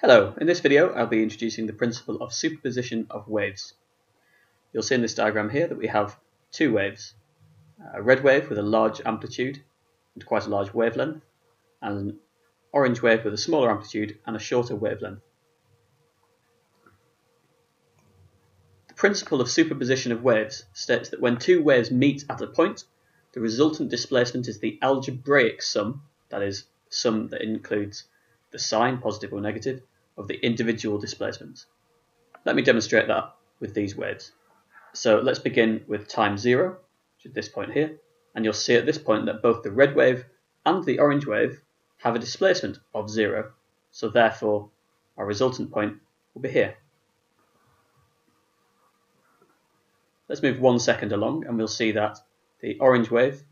Hello, in this video I'll be introducing the principle of superposition of waves. You'll see in this diagram here that we have two waves, a red wave with a large amplitude and quite a large wavelength, and an orange wave with a smaller amplitude and a shorter wavelength. The principle of superposition of waves states that when two waves meet at a point, the resultant displacement is the algebraic sum, that is, sum that includes the sign, positive or negative, of the individual displacements. Let me demonstrate that with these waves. So let's begin with time 0, which is this point here, and you'll see at this point that both the red wave and the orange wave have a displacement of 0, so therefore our resultant point will be here. Let's move one second along and we'll see that the orange wave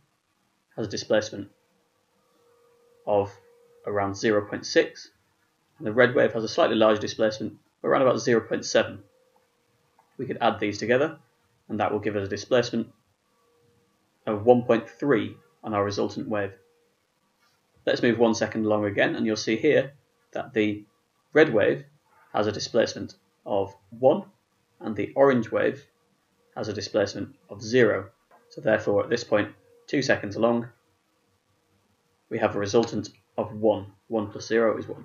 has a displacement of around 0.6 and the red wave has a slightly larger displacement around about 0.7. We could add these together and that will give us a displacement of 1.3 on our resultant wave. Let's move one second along again and you'll see here that the red wave has a displacement of 1 and the orange wave has a displacement of 0. So therefore at this point, 2 seconds along, we have a resultant of 1. 1 plus 0 is 1.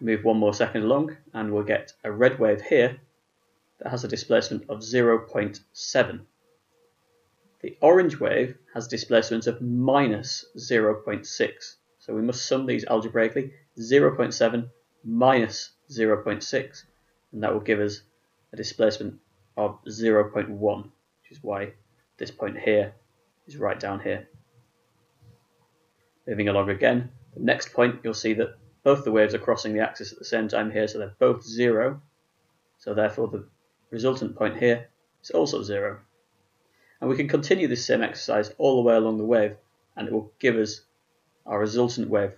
Move one more second along and we'll get a red wave here that has a displacement of 0.7. The orange wave has displacement of minus 0.6. So we must sum these algebraically. 0.7 minus 0.6 and that will give us a displacement of 0.1 which is why this point here is right down here. Moving along again, the next point you'll see that both the waves are crossing the axis at the same time here, so they're both zero. So therefore the resultant point here is also zero. And we can continue this same exercise all the way along the wave, and it will give us our resultant wave